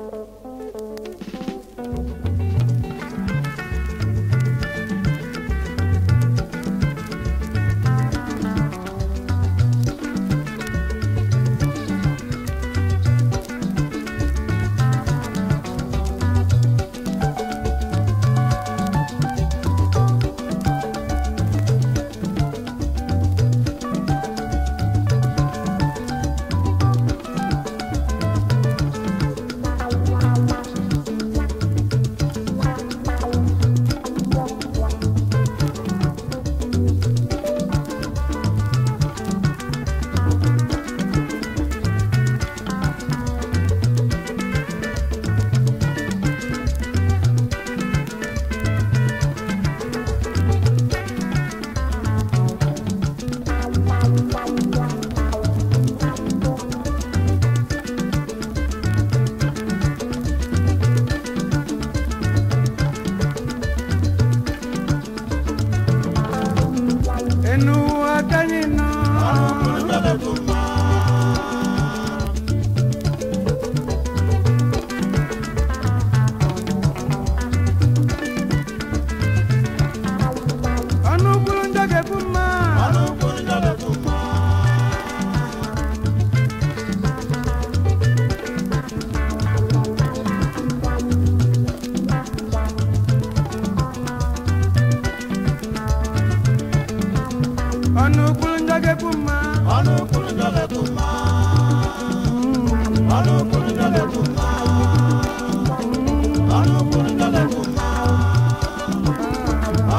Thank you.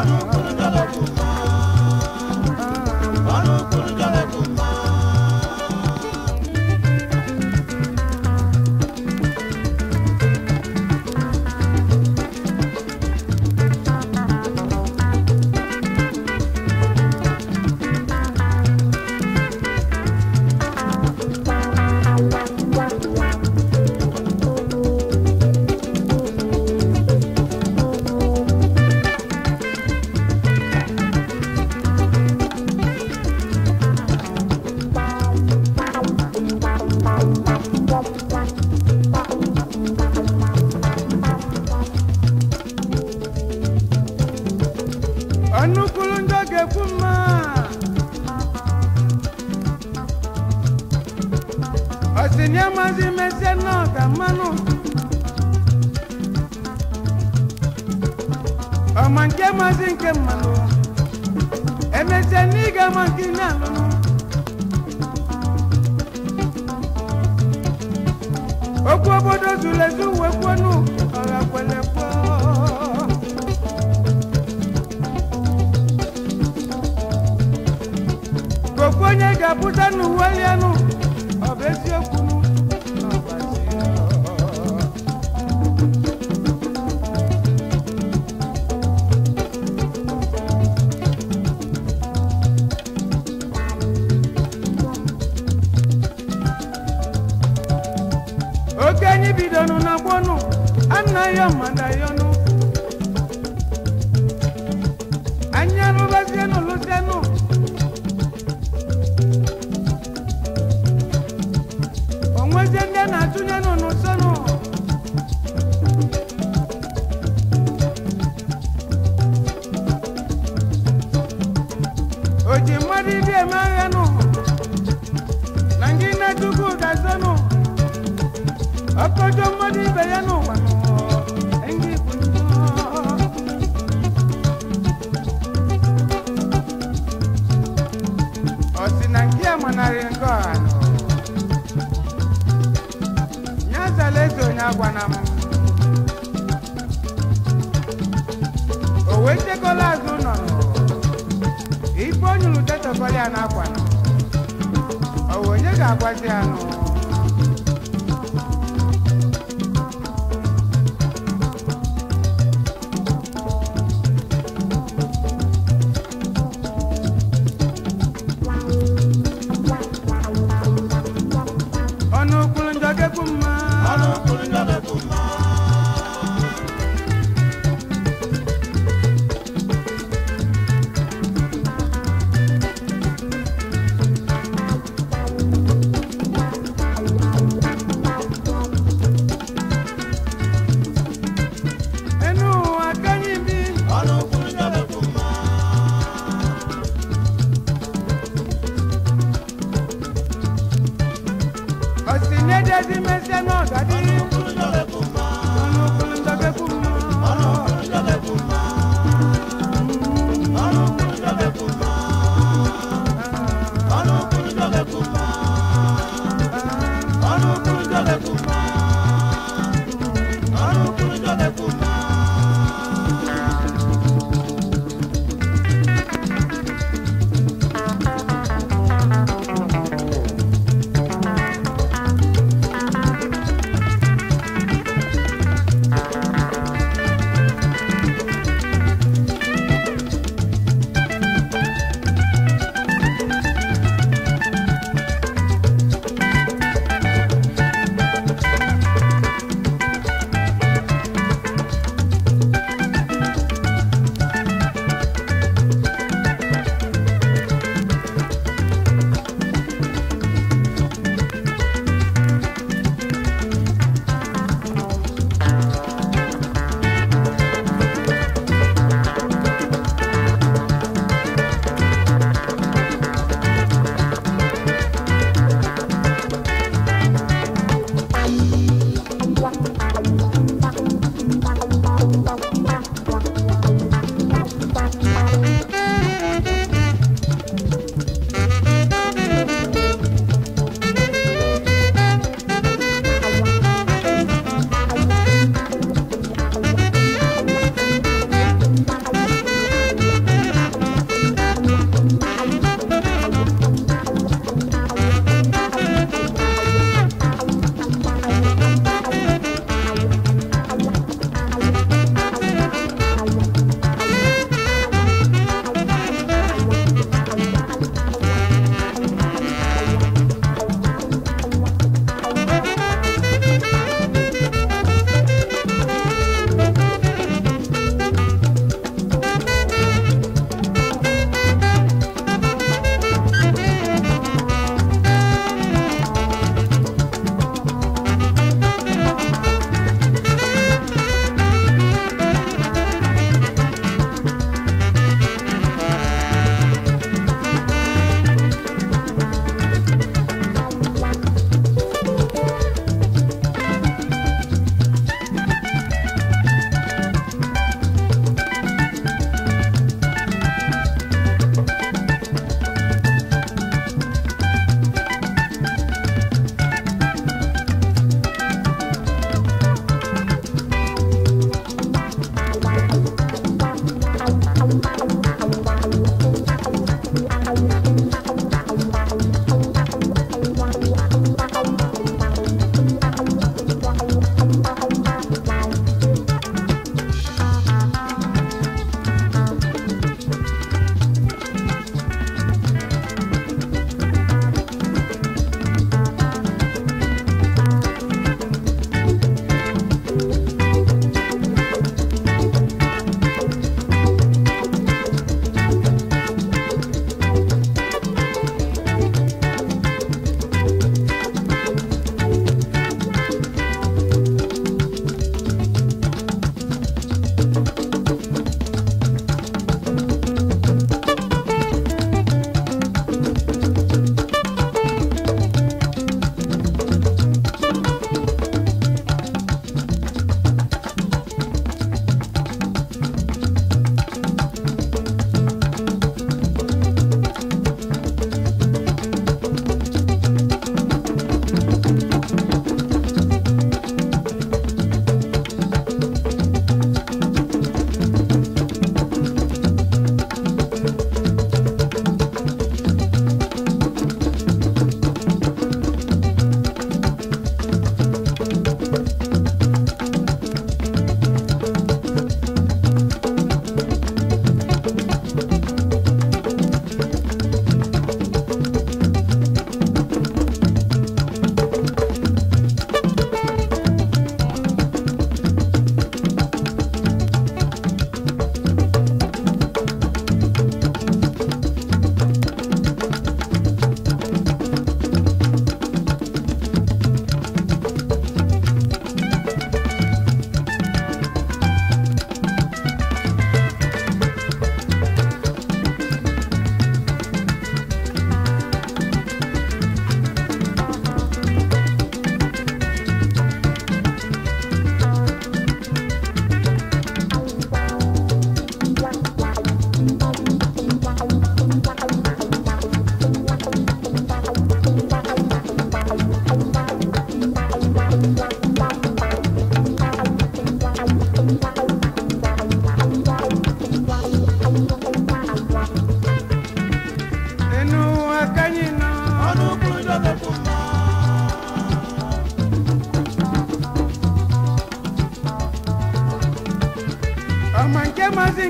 Lord. amanke mazinke mano emeseniga makinalono okwu obodo zulezu wekwonu ọrakwelekwo kokwu onye ga-apụta n'uwe lianụ Yamada, Yamada. gọnarị nke ọha na ụwa nyazala eze onye agwana m o wee chekola azụ nọ n'ụwa ife o ya n'akwa na o onye ga-agwazi ya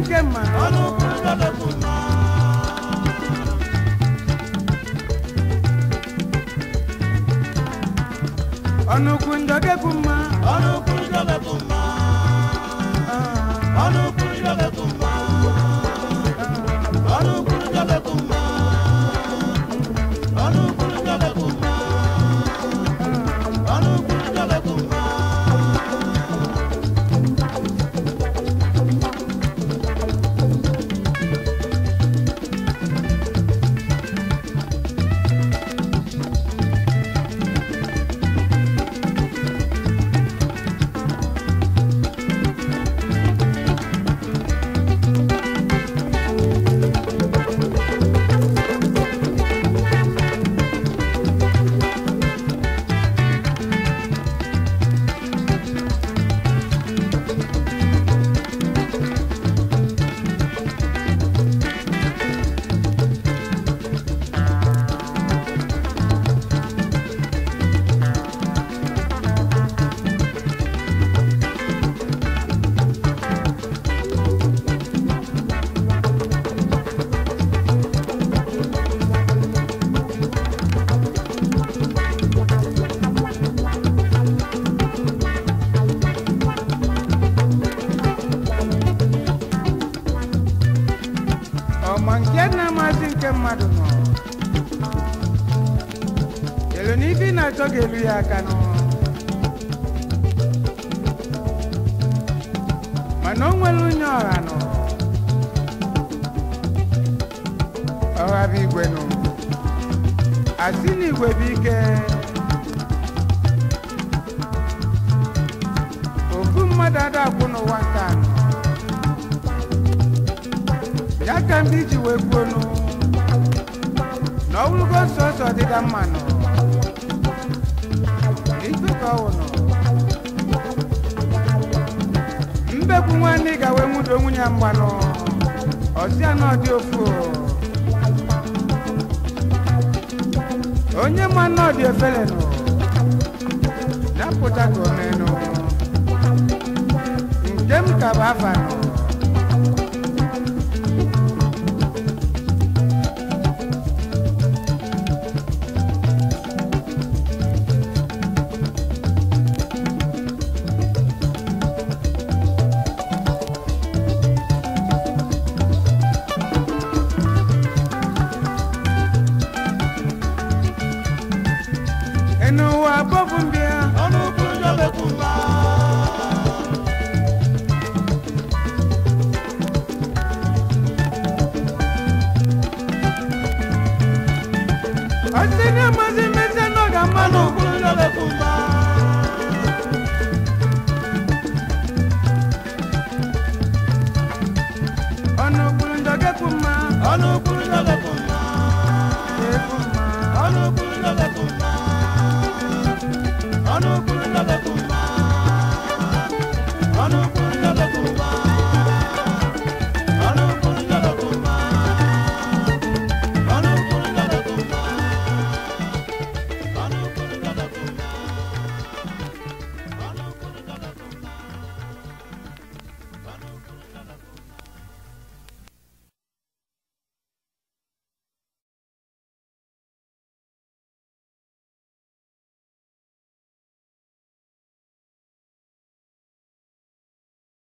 ike ma. ọnụ kwuru lọlọpụ ma. ọnụ kwuru ndọgekwu ma. Nigeria kano. Manongwelu nyorano. Ọhabi igwe nụ. Asili igwe bụ ike. Ofu mmadụ adakwụ n'ụwa nta nọ. Ya ka ndị ji wee nwanne ga wee nwudo nwunye mgbanụ ọzịa na ọdị ofu onye ma na ọdị efelenụ na pụta ka omenụ nke m ka bụ afanụ